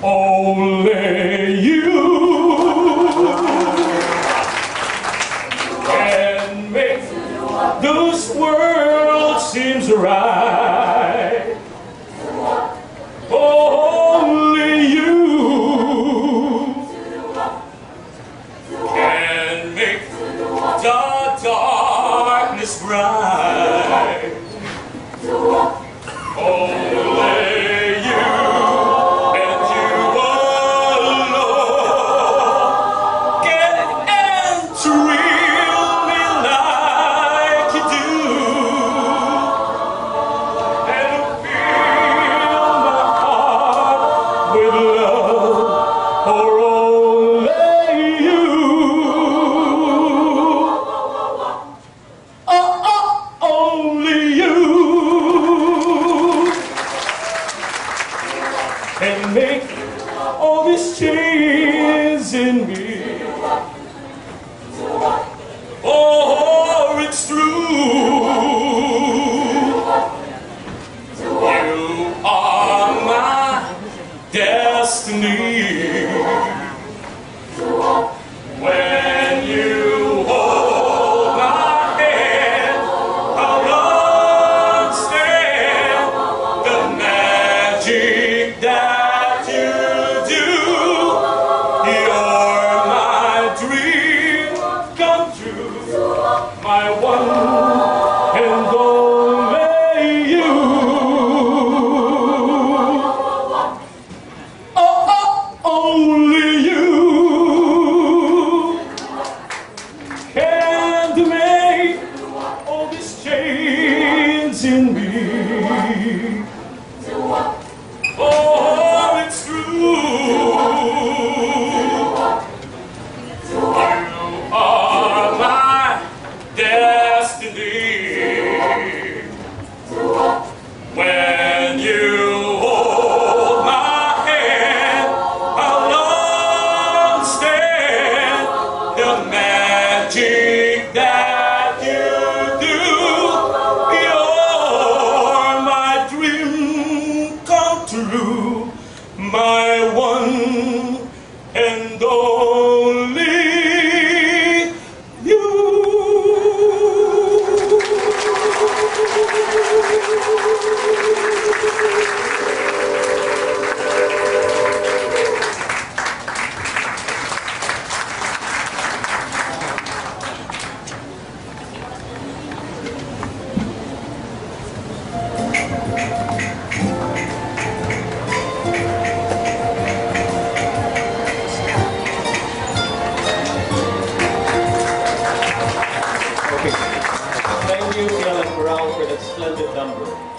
Only you can make this world seems right. Only you can make the darkness bright. Oh. is tears in me. Oh, it's true. You are my destiny. You. you, my one and only you. splendid number.